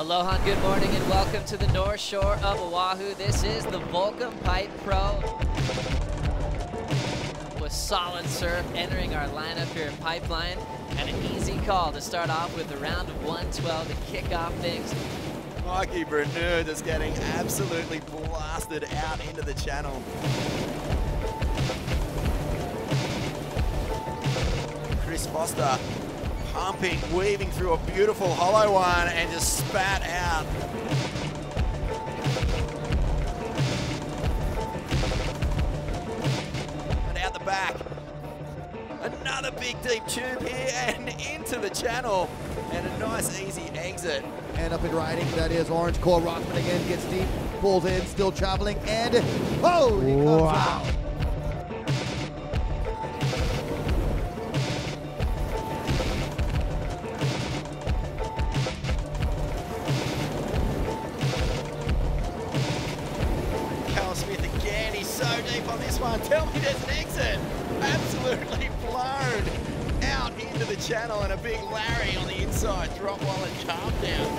Aloha, good morning, and welcome to the North Shore of Oahu. This is the Volcom Pipe Pro with solid surf entering our lineup here at Pipeline, and an easy call to start off with a round of 112 to kick off things. Mikey Bruneau is getting absolutely blasted out into the channel. Chris Foster pumping, weaving through a beautiful hollow one and just spat out. And out the back. Another big deep tube here and into the channel. And a nice easy exit. And up in riding, that is Orange Koa Rothman again, gets deep, pulls in, still traveling, and oh, he comes Wow. out. So deep on this one. Tell me there's an exit. Absolutely blown out into the channel and a big Larry on the inside. Drop while it calmed down.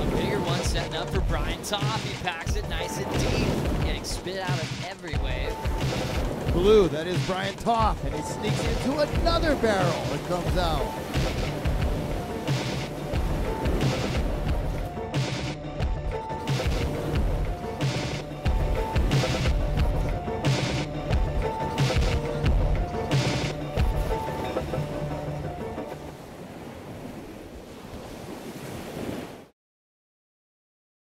A bigger one setting up for Brian Toff. He packs it nice and deep, getting spit out of every wave. Blue, that is Brian Toff, and he sneaks into another barrel that comes out.